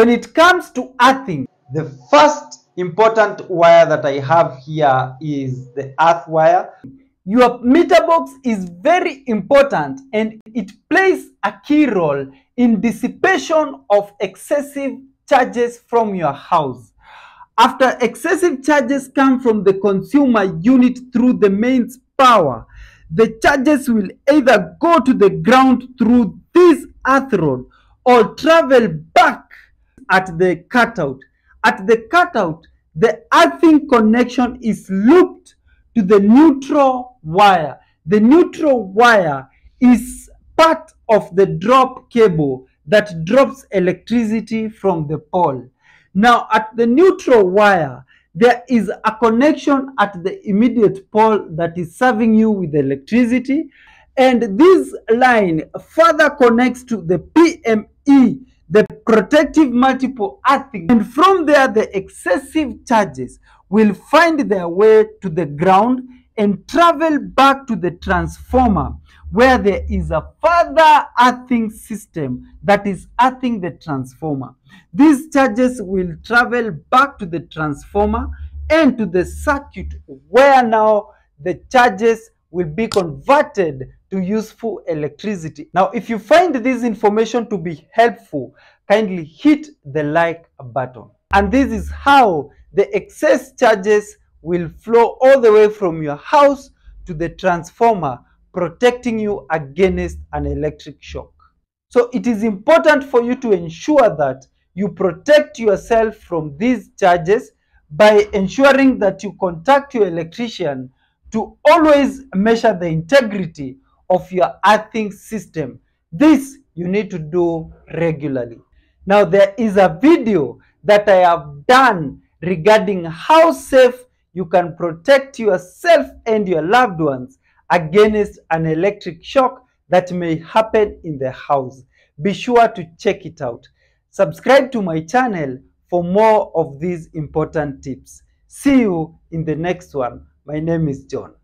When it comes to earthing, the first important wire that I have here is the earth wire. Your meter box is very important and it plays a key role in dissipation of excessive charges from your house. After excessive charges come from the consumer unit through the mains power, the charges will either go to the ground through this earth rod or travel back at the cutout. At the cutout, the earthing connection is looped to the neutral wire. The neutral wire is part of the drop cable that drops electricity from the pole. Now, at the neutral wire, there is a connection at the immediate pole that is serving you with electricity. And this line further connects to the PME, the protective multiple earthing. And from there, the excessive charges will find their way to the ground and travel back to the transformer where there is a further earthing system that is earthing the transformer. These charges will travel back to the transformer and to the circuit where now the charges will be converted to useful electricity. Now, if you find this information to be helpful, kindly hit the like button. And this is how the excess charges will flow all the way from your house to the transformer, protecting you against an electric shock. So it is important for you to ensure that you protect yourself from these charges by ensuring that you contact your electrician to always measure the integrity of your earthing system. This you need to do regularly. Now there is a video that I have done regarding how safe you can protect yourself and your loved ones against an electric shock that may happen in the house. Be sure to check it out. Subscribe to my channel for more of these important tips. See you in the next one. My name is John.